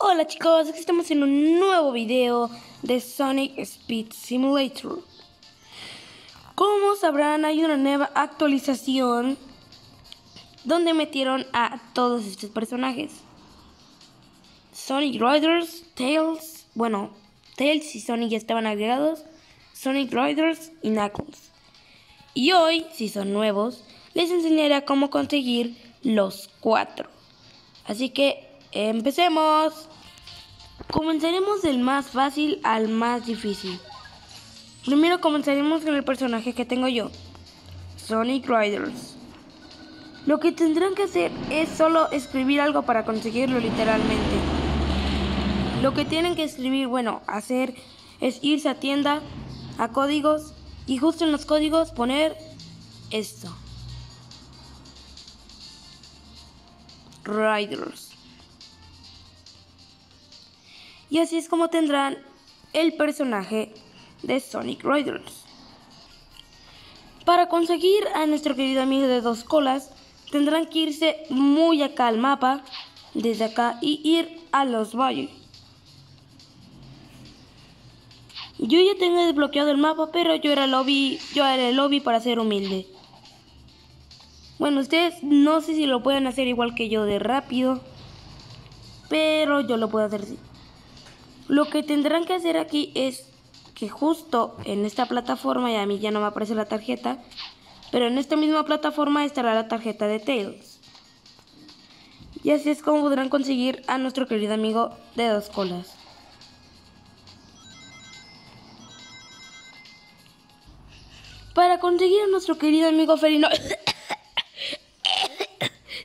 Hola chicos, aquí estamos en un nuevo video de Sonic Speed Simulator. Como sabrán, hay una nueva actualización donde metieron a todos estos personajes. Sonic Riders, Tails, bueno, Tails y Sonic ya estaban agregados, Sonic Riders y Knuckles. Y hoy, si son nuevos, les enseñaré cómo conseguir los cuatro. Así que empecemos. Comenzaremos del más fácil al más difícil. Primero comenzaremos con el personaje que tengo yo, Sonic Riders. Lo que tendrán que hacer es solo escribir algo para conseguirlo literalmente. Lo que tienen que escribir, bueno, hacer es irse a tienda, a códigos y justo en los códigos poner esto. Riders. Y así es como tendrán el personaje de Sonic Riders. Para conseguir a nuestro querido amigo de dos colas, tendrán que irse muy acá al mapa, desde acá, y ir a los valles. Yo ya tengo desbloqueado el mapa, pero yo era lobby, yo era el lobby para ser humilde. Bueno, ustedes no sé si lo pueden hacer igual que yo de rápido, pero yo lo puedo hacer así. Lo que tendrán que hacer aquí es que justo en esta plataforma, y a mí ya no me aparece la tarjeta, pero en esta misma plataforma estará la tarjeta de Tails. Y así es como podrán conseguir a nuestro querido amigo de dos colas. Para conseguir a nuestro querido amigo Felino...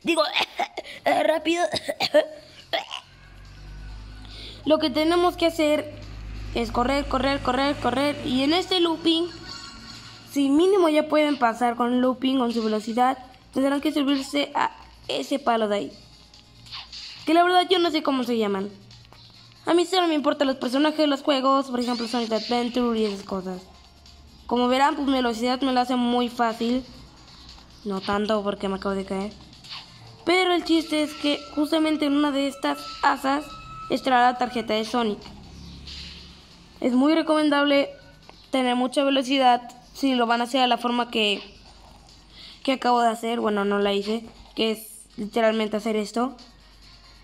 Digo, rápido. Lo que tenemos que hacer es correr, correr, correr, correr. Y en este looping, si mínimo ya pueden pasar con looping, con su velocidad, tendrán que subirse a ese palo de ahí. Que la verdad yo no sé cómo se llaman. A mí solo me importan los personajes de los juegos, por ejemplo Sonic Adventure y esas cosas. Como verán, pues mi velocidad me lo hace muy fácil. No tanto porque me acabo de caer. Pero el chiste es que justamente en una de estas asas estará la tarjeta de Sonic. Es muy recomendable tener mucha velocidad si lo van a hacer de la forma que, que acabo de hacer. Bueno, no la hice, que es literalmente hacer esto.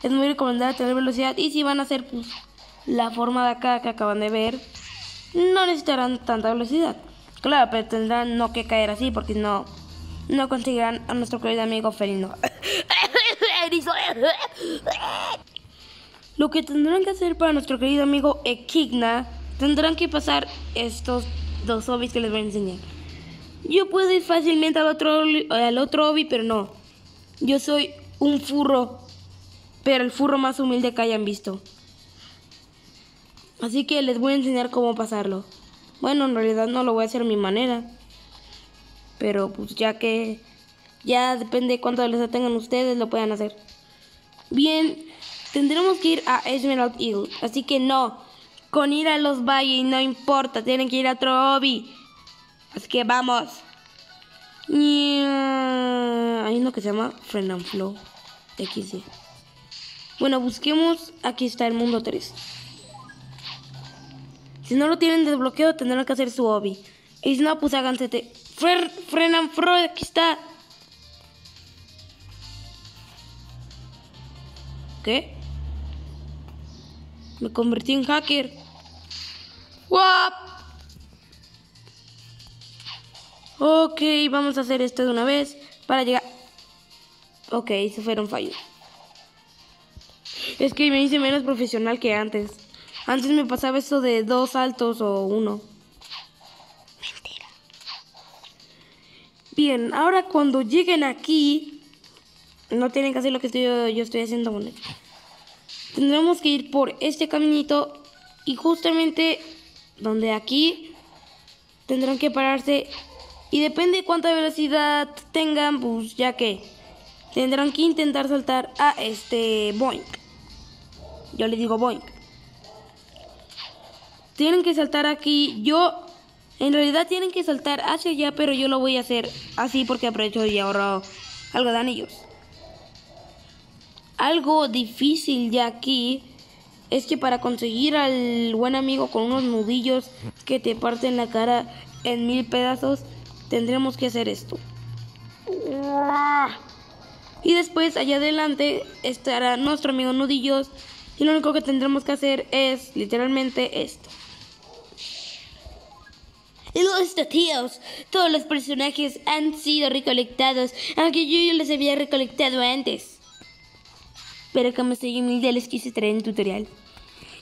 Es muy recomendable tener velocidad y si van a hacer pues, la forma de acá que acaban de ver, no necesitarán tanta velocidad. Claro, pero tendrán no que caer así porque no, no conseguirán a nuestro querido amigo Felino. Lo que tendrán que hacer para nuestro querido amigo Equigna, tendrán que pasar estos dos hobbies que les voy a enseñar. Yo puedo ir fácilmente al otro, al otro hobby, pero no. Yo soy un furro, pero el furro más humilde que hayan visto. Así que les voy a enseñar cómo pasarlo. Bueno, en realidad no lo voy a hacer a mi manera. Pero pues ya que ya depende de cuánto les tengan ustedes, lo puedan hacer. Bien, tendremos que ir a Esmeralda Hill. Así que no, con ir a los valles no importa, tienen que ir a otro hobby. Así que vamos. Hay uno que se llama Friend and Flow. XD. Bueno, busquemos. Aquí está el mundo 3. Si no lo tienen desbloqueado, tendrán que hacer su hobby. Y si no, pues háganse. Friend and Flow, aquí está. ¿Qué? Me convertí en hacker. ¡Wap! Ok, vamos a hacer esto de una vez para llegar. Ok, se fueron fallos. Es que me hice menos profesional que antes. Antes me pasaba eso de dos saltos o uno. Mentira. Bien, ahora cuando lleguen aquí, no tienen que hacer lo que estoy, yo, estoy haciendo con Tendremos que ir por este caminito y justamente donde aquí tendrán que pararse y depende de cuánta velocidad tengan, pues ya que tendrán que intentar saltar a este boink. Yo le digo boink. Tienen que saltar aquí. Yo, en realidad tienen que saltar hacia allá, pero yo lo voy a hacer así porque aprovecho y ahorro algo de anillos algo difícil ya aquí es que para conseguir al buen amigo con unos nudillos que te parten la cara en mil pedazos, tendremos que hacer esto. Y después allá adelante estará nuestro amigo nudillos y lo único que tendremos que hacer es literalmente esto. Y listo, tíos. Todos los personajes han sido recolectados, aunque yo ya los había recolectado antes. Pero como soy humilde, les quise traer un tutorial.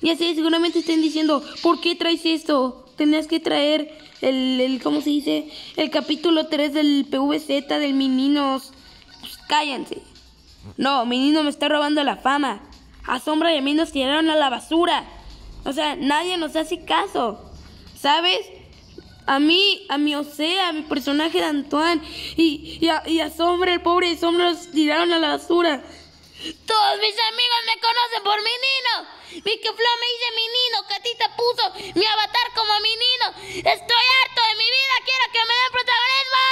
Ya sé, seguramente estén diciendo, ¿por qué traes esto? Tenías que traer el, el ¿cómo se dice? El capítulo 3 del PVZ del Mininos. Pues cállense. No, Minino me está robando la fama. A Sombra y a mí nos tiraron a la basura. O sea, nadie nos hace caso. ¿Sabes? A mí, a mi Osea, a mi personaje de Antoine y, y, a, y a Sombra, el pobre Sombra, los tiraron a la basura. Todos mis amigos me conocen por mi nino. Vicky Flo me dice mi nino. Catita puso mi avatar como mi nino. Estoy harto de mi vida. Quiero que me den protagonismo.